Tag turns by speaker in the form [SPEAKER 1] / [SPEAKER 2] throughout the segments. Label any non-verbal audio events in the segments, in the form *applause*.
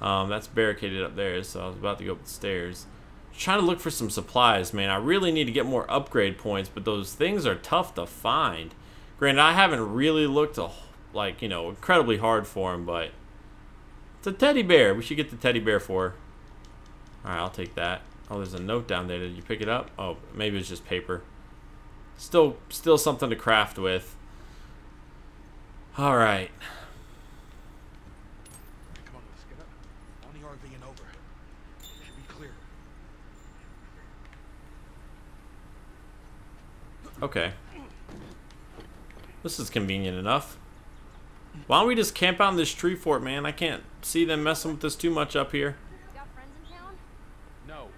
[SPEAKER 1] Um, that's barricaded up there, so I was about to go up the stairs. Trying to look for some supplies, man. I really need to get more upgrade points, but those things are tough to find. Granted, I haven't really looked a, like, you know, incredibly hard for them, but it's a teddy bear. We should get the teddy bear for. All right, I'll take that. Oh, there's a note down there. Did you pick it up? Oh, maybe it's just paper. Still, still something to craft with. All right.
[SPEAKER 2] Come on, let's get up. On the RV and over. Should be clear.
[SPEAKER 1] Okay. This is convenient enough. Why don't we just camp out in this tree fort, man? I can't see them messing with this too much up here.
[SPEAKER 3] Got friends in town?
[SPEAKER 2] No.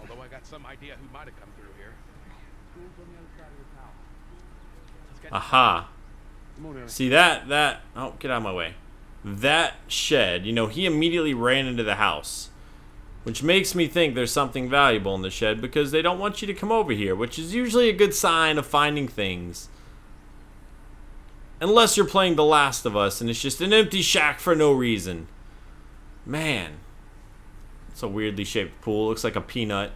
[SPEAKER 2] Although I got some idea who might have come through here.
[SPEAKER 1] Aha.
[SPEAKER 2] Come on, Eric.
[SPEAKER 1] See that, that, oh, get out of my way. That shed, you know, he immediately ran into the house. Which makes me think there's something valuable in the shed because they don't want you to come over here, which is usually a good sign of finding things. Unless you're playing The Last of Us and it's just an empty shack for no reason. Man. It's a weirdly shaped pool. Looks like a peanut.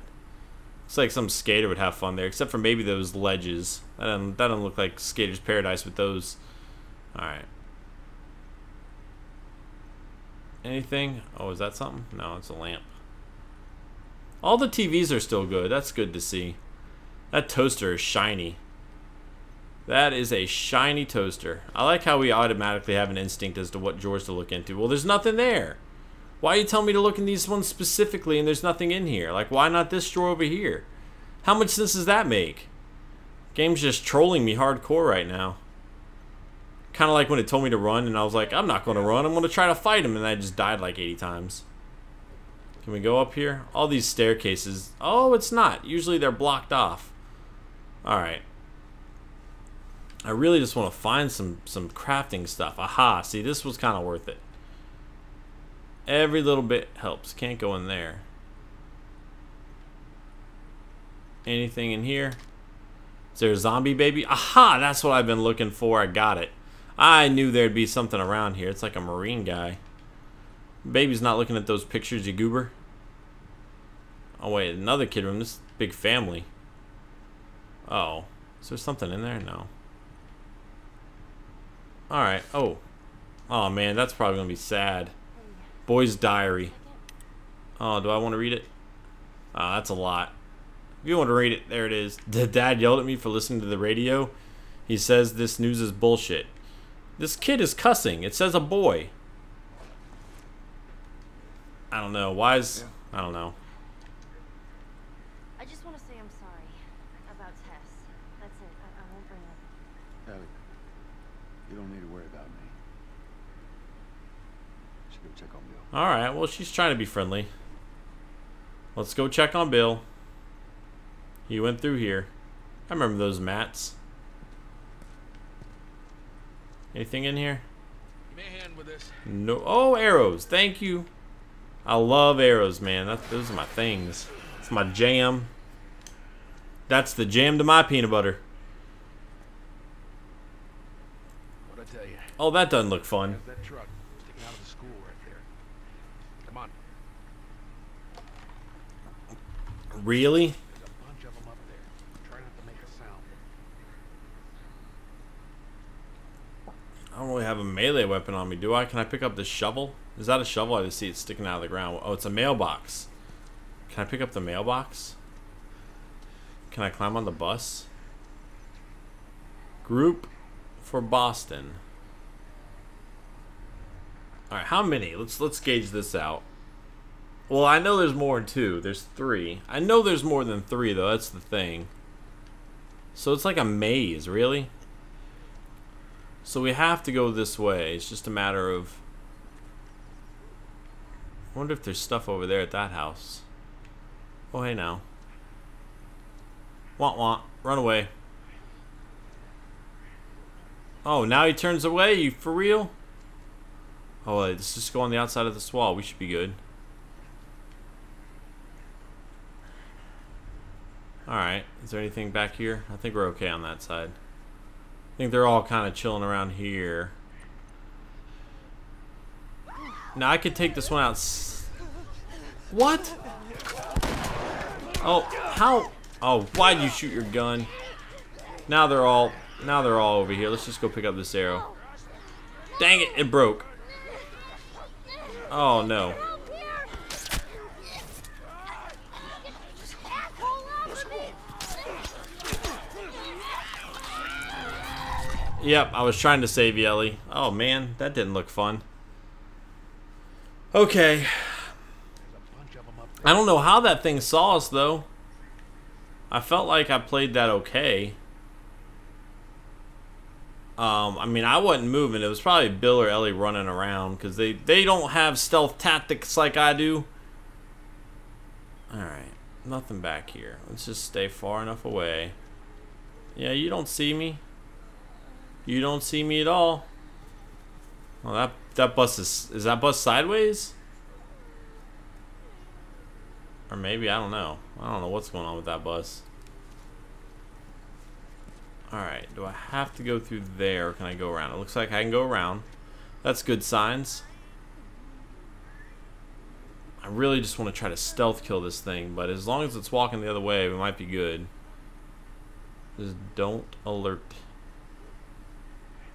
[SPEAKER 1] Looks like some skater would have fun there, except for maybe those ledges. That doesn't, that doesn't look like Skater's Paradise with those. Alright. Anything? Oh, is that something? No, it's a lamp. All the TVs are still good. That's good to see. That toaster is shiny. That is a shiny toaster. I like how we automatically have an instinct as to what drawers to look into. Well, there's nothing there. Why are you tell me to look in these ones specifically and there's nothing in here? Like, why not this drawer over here? How much sense does that make? Game's just trolling me hardcore right now. Kind of like when it told me to run and I was like, I'm not going to run. I'm going to try to fight him. And I just died like 80 times. Can we go up here? All these staircases. Oh, it's not. Usually they're blocked off. Alright. I really just want to find some, some crafting stuff. Aha, see, this was kind of worth it. Every little bit helps. Can't go in there. Anything in here? Is there a zombie baby? Aha, that's what I've been looking for. I got it. I knew there'd be something around here. It's like a marine guy. Baby's not looking at those pictures, you goober. Oh, wait, another kid room. This big family. Oh. Is there something in there? No. Alright. Oh. Oh, man, that's probably going to be sad. Boy's Diary. Oh, do I want to read it? Oh, that's a lot. If you want to read it, there it is. The dad yelled at me for listening to the radio. He says this news is bullshit. This kid is cussing. It says a boy. I don't know. Why is... I don't know.
[SPEAKER 3] I just want to say I'm sorry about Tess. That's it. I, I won't bring up.
[SPEAKER 4] Ellie, you don't need to worry about me. Should go check on Bill.
[SPEAKER 1] Alright, well, she's trying to be friendly. Let's go check on Bill. He went through here. I remember those mats. Anything in here?
[SPEAKER 2] Give me a hand with this.
[SPEAKER 1] No. Oh, arrows. Thank you. I love arrows, man. That, those are my things. It's my jam. That's the jam to my peanut butter.
[SPEAKER 2] What'd I tell you?
[SPEAKER 1] Oh, that doesn't look fun.
[SPEAKER 2] That truck sticking out of the school right there. Come on.
[SPEAKER 1] Really?
[SPEAKER 2] There's a bunch of them up there. Try not to make a sound.
[SPEAKER 1] I don't really have a melee weapon on me, do I? Can I pick up this shovel? Is that a shovel? I just see it sticking out of the ground. Oh, it's a mailbox. Can I pick up the mailbox? Can I climb on the bus? Group for Boston. All right, how many? Let's let's gauge this out. Well, I know there's more than two. There's three. I know there's more than three, though. That's the thing. So it's like a maze, really? So we have to go this way. It's just a matter of... I wonder if there's stuff over there at that house. Oh, hey now. Want want. Run away. Oh, now he turns away? You for real? Oh, let's just go on the outside of this wall. We should be good. Alright. Is there anything back here? I think we're okay on that side. I think they're all kind of chilling around here. Now I could take this one out. What? Oh, how? Oh, why'd you shoot your gun? Now they're all, now they're all over here. Let's just go pick up this arrow. Dang it, it broke. Oh no. Yep, I was trying to save Ellie. Oh man, that didn't look fun. Okay. I don't know how that thing saw us though. I felt like I played that okay. Um, I mean, I wasn't moving. It was probably Bill or Ellie running around because they they don't have stealth tactics like I do. All right, nothing back here. Let's just stay far enough away. Yeah, you don't see me. You don't see me at all. Well, that that bus is is that bus sideways? Or maybe, I don't know. I don't know what's going on with that bus. Alright, do I have to go through there or can I go around? It looks like I can go around. That's good signs. I really just want to try to stealth kill this thing, but as long as it's walking the other way, we might be good. Just don't alert.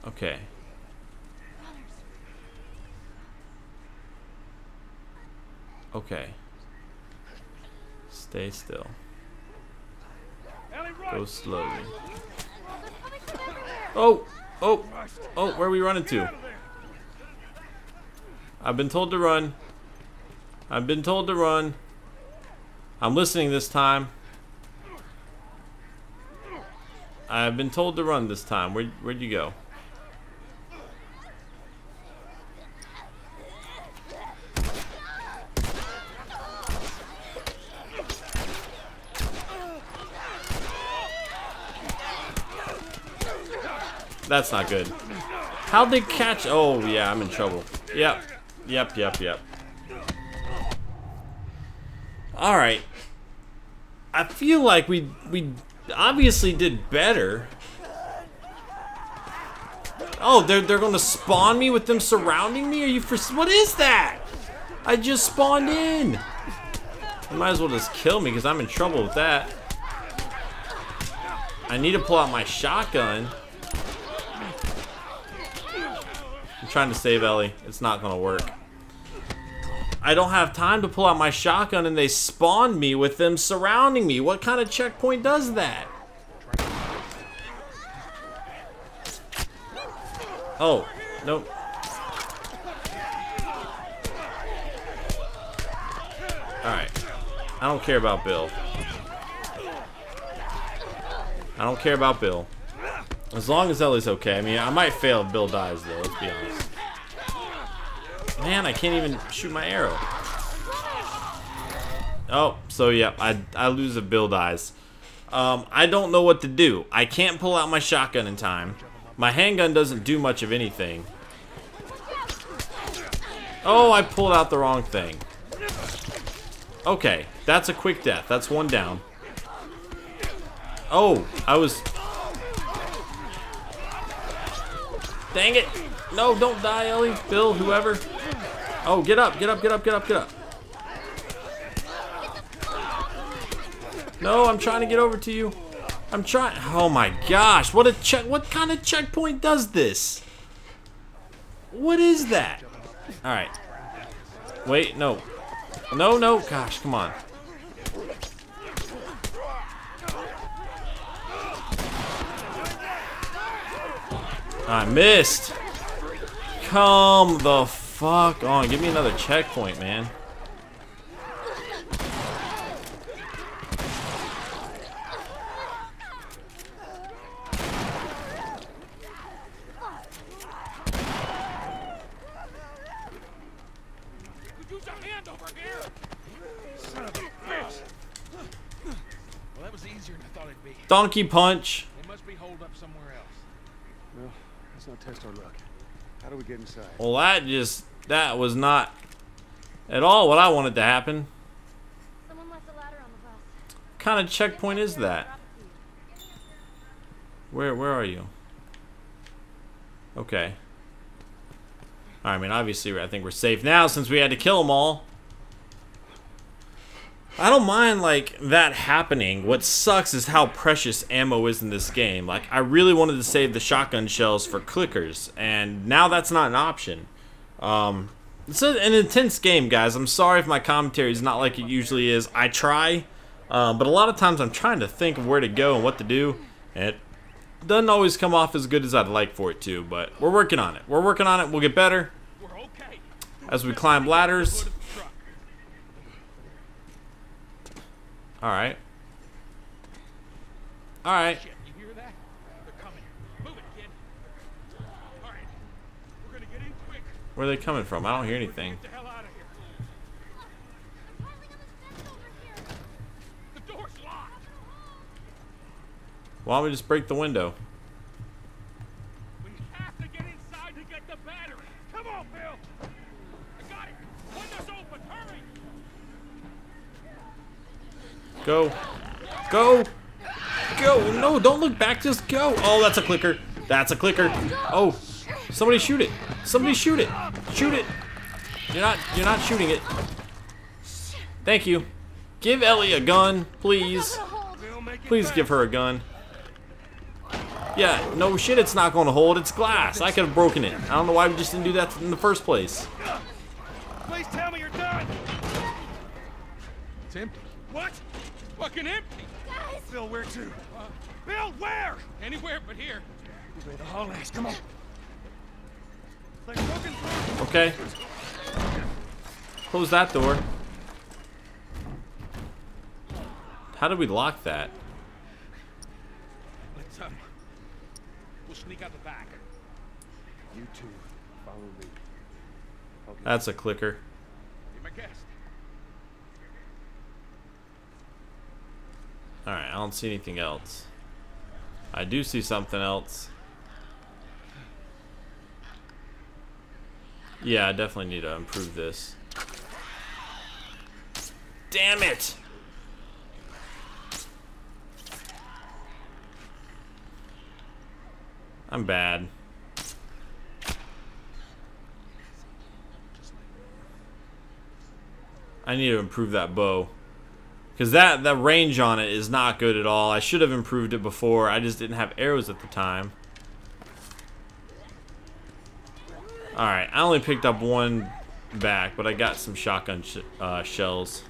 [SPEAKER 1] Okay. Okay. Stay still. Go slowly. Oh! Oh! Oh, where are we running to? I've been told to run. I've been told to run. I'm listening this time. I've been told to run this time. Where, where'd you go? That's not good. How'd they catch? Oh, yeah, I'm in trouble. Yep. Yep, yep, yep. Alright. I feel like we we obviously did better. Oh, they're they're gonna spawn me with them surrounding me? Are you for what is that? I just spawned in. They might as well just kill me because I'm in trouble with that. I need to pull out my shotgun. I'm trying to save Ellie. It's not gonna work. I don't have time to pull out my shotgun and they spawn me with them surrounding me. What kind of checkpoint does that? Oh, nope. Alright. I don't care about Bill. I don't care about Bill. As long as Ellie's okay. I mean, I might fail if Bill dies, though. Let's be honest. Man, I can't even shoot my arrow. Oh, so yeah, I, I lose if Bill dies. Um, I don't know what to do. I can't pull out my shotgun in time. My handgun doesn't do much of anything. Oh, I pulled out the wrong thing. Okay, that's a quick death. That's one down. Oh, I was... Dang it! No, don't die, Ellie. Bill, whoever. Oh, get up, get up, get up, get up, get up. No, I'm trying to get over to you. I'm trying. Oh my gosh, what a check. What kind of checkpoint does this? What is that? All right. Wait, no. No, no. Gosh, come on. I missed. Come the fuck on. Give me another checkpoint, man. Donkey
[SPEAKER 4] use test our luck. How do we get inside?
[SPEAKER 1] Well, that just, that was not at all what I wanted to happen.
[SPEAKER 3] Someone left a ladder on the bus.
[SPEAKER 1] What kind of checkpoint is that?
[SPEAKER 3] Drop it to you.
[SPEAKER 1] Where, where are you? Okay. I mean, obviously, I think we're safe now since we had to kill them all. I don't mind, like, that happening. What sucks is how precious ammo is in this game. Like, I really wanted to save the shotgun shells for clickers, and now that's not an option. Um, it's a, an intense game, guys. I'm sorry if my commentary is not like it usually is. I try, uh, but a lot of times I'm trying to think of where to go and what to do, and it doesn't always come off as good as I'd like for it to, but we're working on it. We're working on it. We'll get better as we climb ladders.
[SPEAKER 2] Hood of the truck.
[SPEAKER 1] All right. All right.
[SPEAKER 2] Shit, you hear that? They're coming. Move it, kid. All right. We're gonna get in quick.
[SPEAKER 1] Where are they coming from? I don't hear anything.
[SPEAKER 2] Get the hell out of here.
[SPEAKER 3] I'm piling on this fence over here.
[SPEAKER 2] The door's locked.
[SPEAKER 1] Why don't we just break the window? Go. Go. Go. No, don't look back. Just go. Oh, that's a clicker. That's a clicker. Oh, somebody shoot it. Somebody shoot it. Shoot it. You're not. You're not shooting it. Thank you. Give Ellie a gun, please.
[SPEAKER 3] Gonna hold.
[SPEAKER 2] Bill, make it
[SPEAKER 1] Please give her a gun. Yeah, no shit, it's not going to hold. It's glass. I could have broken it. I don't know why we just didn't do that in the first place.
[SPEAKER 2] Please tell me you're done.
[SPEAKER 4] It's empty.
[SPEAKER 2] What? It's fucking empty.
[SPEAKER 3] Guys,
[SPEAKER 4] Bill, where to?
[SPEAKER 2] Uh, Bill, where? Anywhere but here.
[SPEAKER 4] Where the hall is. Come on.
[SPEAKER 2] Like broken through.
[SPEAKER 1] Okay. Close that door. How did we lock that?
[SPEAKER 2] Let's um. We'll sneak out the back.
[SPEAKER 4] You two, follow me. Okay.
[SPEAKER 1] That's a clicker.
[SPEAKER 2] Be my guest.
[SPEAKER 1] Alright, I don't see anything else. I do see something else. Yeah, I definitely need to improve this. Damn it! I'm bad. I need to improve that bow. Because that, that range on it is not good at all. I should have improved it before. I just didn't have arrows at the time. Alright, I only picked up one back, but I got some shotgun sh uh, shells.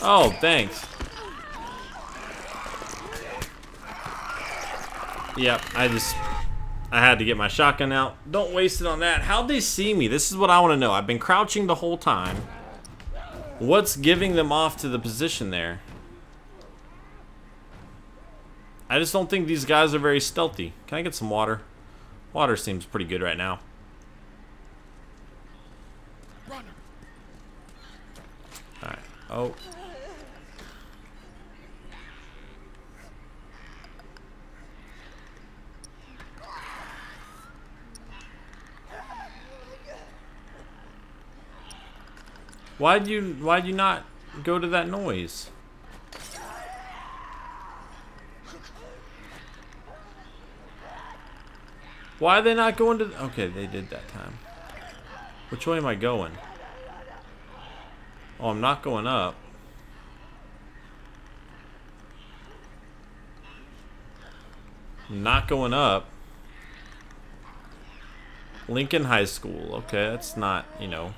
[SPEAKER 1] Oh, thanks. Yep, I just... I had to get my shotgun out. Don't waste it on that. How'd they see me? This is what I want to know. I've been crouching the whole time. What's giving them off to the position there? I just don't think these guys are very stealthy. Can I get some water? Water seems pretty good right now. Alright. Oh. Why'd you why'd you not go to that noise? Why are they not going to Okay, they did that time. Which way am I going? Oh, I'm not going up. I'm not going up. Lincoln High School. Okay, that's not, you know.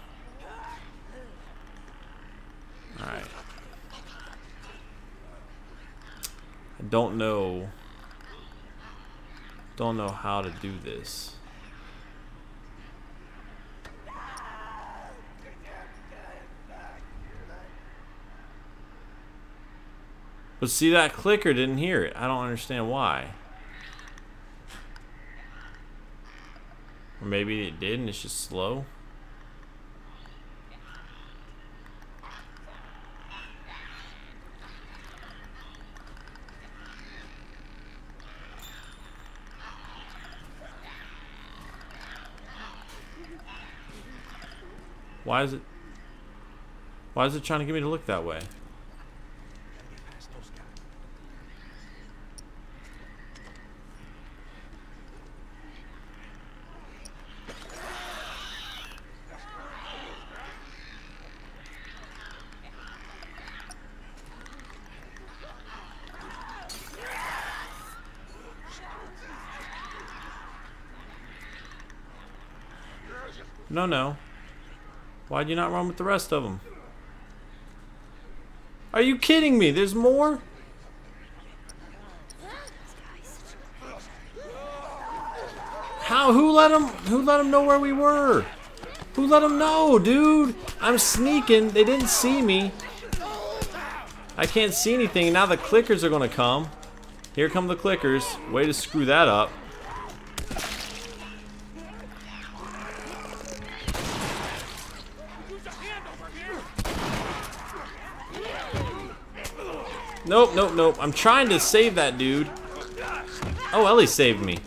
[SPEAKER 1] Alright. I don't know. Don't know how to do this. But see, that clicker didn't hear it. I don't understand why. Or maybe it did and it's just slow. Why is it... Why is it trying to get me to look that way? No, no. Why'd you not run with the rest of them? Are you kidding me? There's more? How? Who let them? Who let him know where we were? Who let them know, dude? I'm sneaking. They didn't see me. I can't see anything. Now the clickers are gonna come. Here come the clickers. Way to screw that up. Nope, nope, nope. I'm trying to save that dude. Oh, Ellie saved me.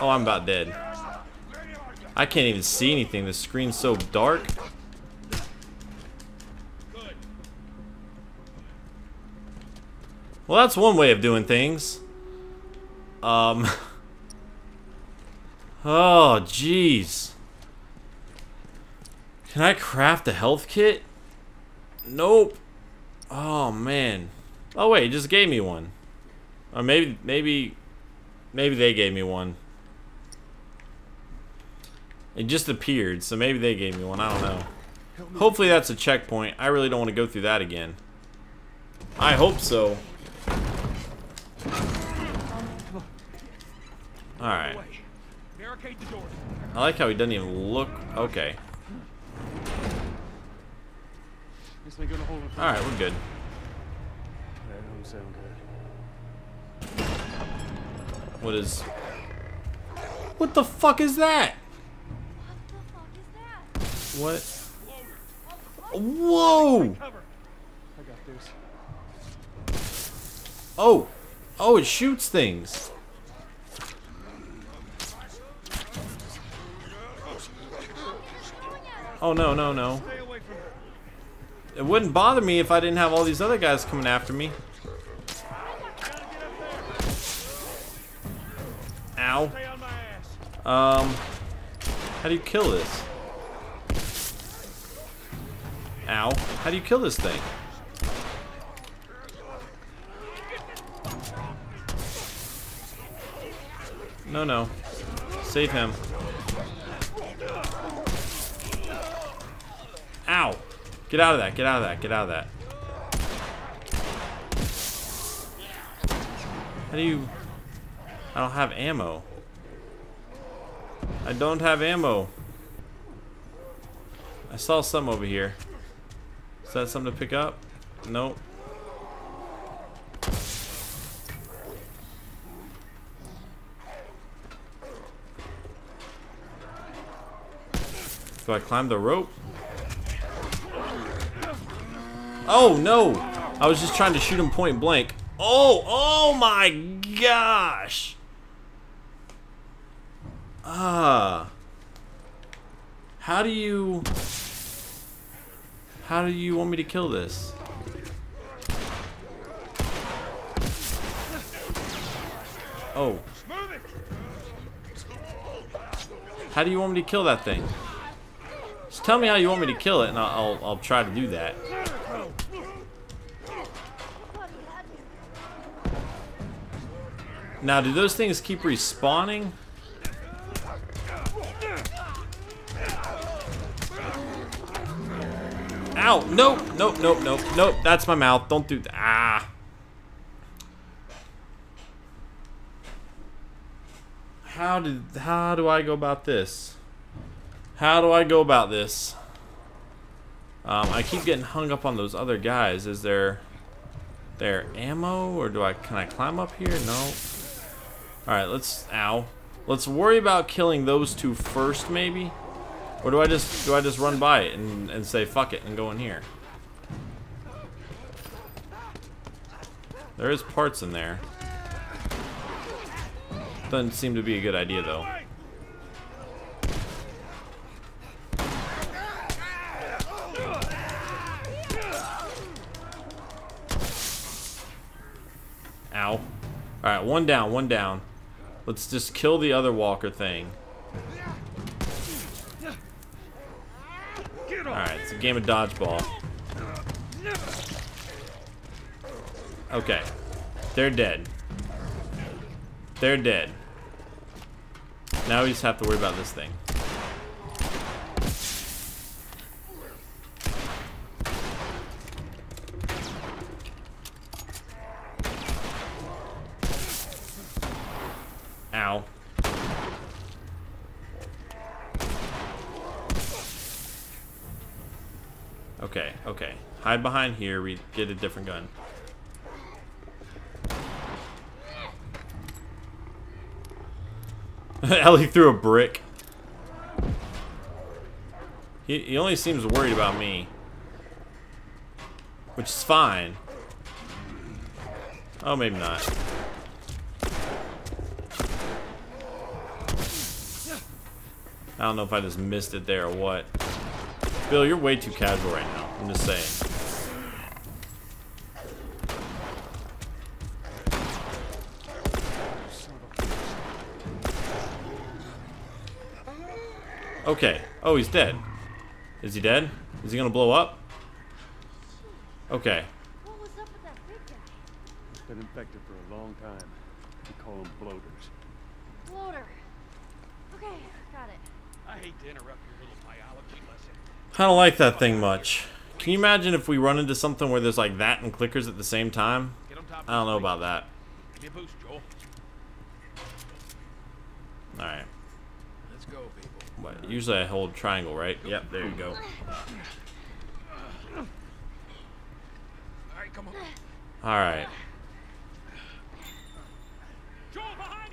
[SPEAKER 1] Oh, I'm about dead. I can't even see anything. The screen's so dark. Well, that's one way of doing things. Um. *laughs* Oh, jeez. Can I craft a health kit? Nope. Oh, man. Oh, wait, it just gave me one. Or maybe, maybe, maybe they gave me one. It just appeared, so maybe they gave me one. I don't know. Hopefully that's a checkpoint. I really don't want to go through that again. I hope so. Alright.
[SPEAKER 2] Away. Barricade the doors.
[SPEAKER 1] I like how he doesn't even look. Okay.
[SPEAKER 4] This ain't gonna hold him.
[SPEAKER 1] Alright, we're good.
[SPEAKER 4] That don't sound good.
[SPEAKER 1] What is. What the fuck is that?
[SPEAKER 3] What the fuck is that?
[SPEAKER 1] What? Whoa!
[SPEAKER 2] Cover.
[SPEAKER 4] I got this.
[SPEAKER 1] Oh! Oh, it shoots things. Oh, no, no, no.
[SPEAKER 2] Stay away from her.
[SPEAKER 1] It wouldn't bother me if I didn't have all these other guys coming after me. Ow. Um, how do you kill this? Ow. How do you kill this thing? No, no. Save him. Ow. Get out of that. Get out of that. Get out of that. How do you... I don't have ammo. I don't have ammo. I saw some over here. Is that something to pick up? Nope. Do I climb the rope? Oh no! I was just trying to shoot him point blank. Oh, oh my gosh! Ah. How do you... How do you want me to kill this? Oh. How do you want me to kill that thing? Just tell me how you want me to kill it, and I'll, I'll, I'll try to do that. Now, do those things keep respawning? Ow! Nope! Nope! Nope! Nope! Nope! That's my mouth. Don't do that. Ah! How did? How do I go about this? How do I go about this? Um, I keep getting hung up on those other guys. Is there, there ammo, or do I? Can I climb up here? No. All right. Let's. Ow. Let's worry about killing those two first, maybe. Or do I just do I just run by it and, and say fuck it and go in here? There is parts in there. Doesn't seem to be a good idea though. Ow. Alright, one down, one down. Let's just kill the other walker thing. Alright, it's a game of dodgeball. Okay. They're dead. They're dead. Now we just have to worry about this thing. Ow. Okay, okay. Hide behind here. We get a different gun. *laughs* Ellie threw a brick. He, he only seems worried about me. Which is fine. Oh, maybe not. I don't know if I just missed it there or what. Bill, you're way too casual right now. I'm just saying. Okay. Oh, he's dead. Is he dead? Is he gonna blow up? Okay.
[SPEAKER 3] What was up with that big guy?
[SPEAKER 4] It's been infected for a long time. We call them bloaters.
[SPEAKER 3] Bloater. Okay, got it.
[SPEAKER 2] I hate to interrupt your little biology lesson.
[SPEAKER 1] I don't like that thing much. Can you imagine if we run into something where there's like that and clickers at the same time?
[SPEAKER 2] Get on top
[SPEAKER 1] I don't know about that.
[SPEAKER 2] Give me a boost, Joel.
[SPEAKER 1] Alright. Usually I hold triangle, right? Yep, there you go.
[SPEAKER 2] All right, come on.
[SPEAKER 1] Alright.
[SPEAKER 2] Joel, behind.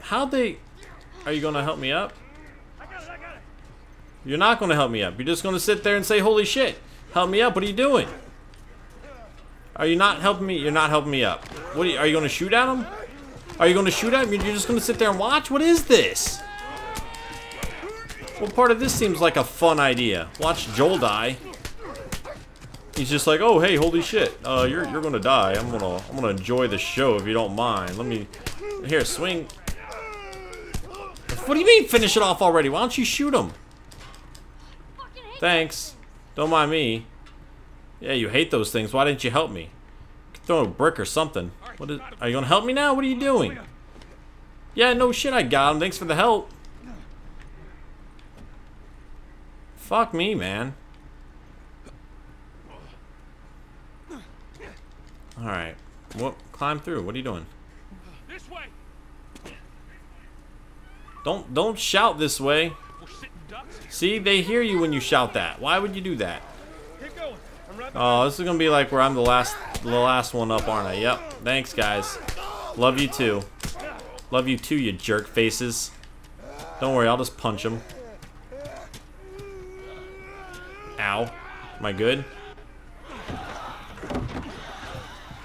[SPEAKER 1] How they... Are you gonna help me up?
[SPEAKER 2] I got it. I got it.
[SPEAKER 1] You're not gonna help me up. You're just gonna sit there and say, holy shit. Help me up. What are you doing? Are you not helping me? You're not helping me up. What are you, are you gonna shoot at him? Are you gonna shoot at him? You're just gonna sit there and watch? What is this? What part of this seems like a fun idea? Watch Joel die. He's just like, oh hey, holy shit. Uh, you're you're gonna die. I'm gonna I'm gonna enjoy the show if you don't mind. Let me here swing. What do you mean finish it off already? Why don't you shoot him? Thanks. Don't mind me. Yeah, you hate those things. Why didn't you help me? Throw a brick or something. What is? Are you gonna help me now? What are you doing? Yeah, no shit. I got him. Thanks for the help. Fuck me, man. All right. What? Climb through. What are you doing?
[SPEAKER 2] This way.
[SPEAKER 1] Don't don't shout this way.
[SPEAKER 2] We're sitting ducks.
[SPEAKER 1] See, they hear you when you shout that. Why would you do that?
[SPEAKER 2] Keep going. I'm right
[SPEAKER 1] Oh, this is gonna be like where I'm the last, the last one up, aren't I? Yep. Thanks, guys. Love you too. Love you too, you jerk faces. Don't worry, I'll just punch him. Ow. Am I good?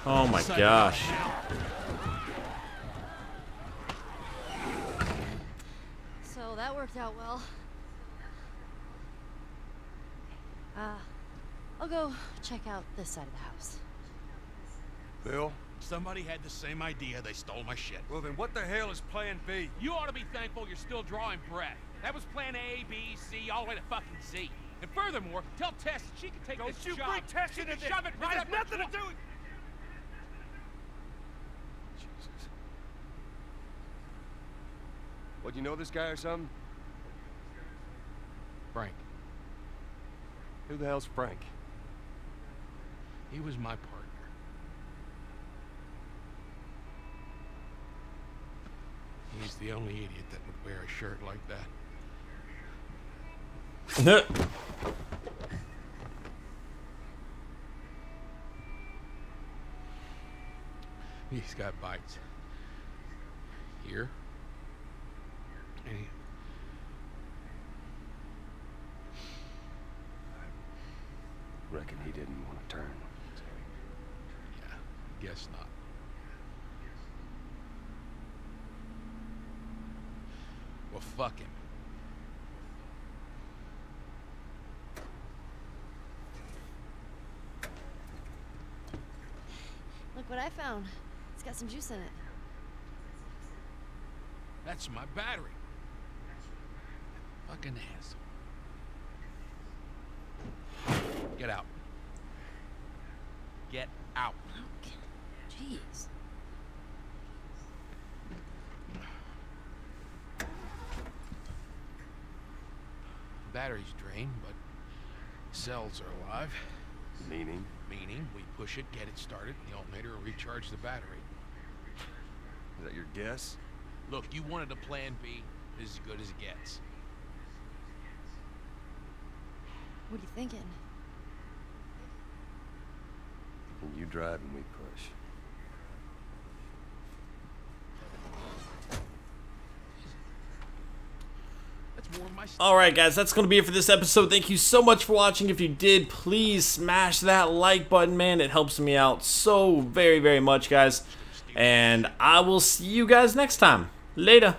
[SPEAKER 1] Oh my gosh.
[SPEAKER 3] So that worked out well. Uh, I'll go check out this side of the house.
[SPEAKER 4] Bill?
[SPEAKER 2] Somebody had the same idea. They stole my shit.
[SPEAKER 4] Well, then what the hell is Plan B?
[SPEAKER 2] You ought to be thankful you're still drawing breath. That was plan A, B, C, all the way to fucking Z. And furthermore, tell Tess that she can take
[SPEAKER 4] Don't
[SPEAKER 2] this
[SPEAKER 4] you
[SPEAKER 2] job.
[SPEAKER 4] bring Tess
[SPEAKER 2] she
[SPEAKER 4] into
[SPEAKER 2] can
[SPEAKER 4] this.
[SPEAKER 2] shove it right up
[SPEAKER 4] nothing to do with... Jesus. What, you know this guy or something?
[SPEAKER 2] Frank,
[SPEAKER 4] Who the hell's Frank?
[SPEAKER 2] he was my partner. He's the only idiot that would wear a shirt like that. *laughs* He's got bites. Here. And he-
[SPEAKER 4] Reckon he didn't want to turn.
[SPEAKER 2] yeah, guess not. Fuck him.
[SPEAKER 3] Look what I found. It's got some juice in it.
[SPEAKER 2] That's my battery. Fucking asshole. Get out. Get out.
[SPEAKER 3] Jeez.
[SPEAKER 2] battery's drained, but cells are alive.
[SPEAKER 4] Meaning?
[SPEAKER 2] Meaning, we push it, get it started, the alternator will recharge the battery.
[SPEAKER 4] Is that your guess?
[SPEAKER 2] Look, you wanted a plan B. This is as good as it gets.
[SPEAKER 3] What are you thinking?
[SPEAKER 4] And you drive and we push.
[SPEAKER 2] That's more of my stuff.
[SPEAKER 1] Alright guys, that's going to be it for this episode. Thank you so much for watching. If you did, please smash that like button, man. It helps me out so very, very much, guys. And I will see you guys next time. Later.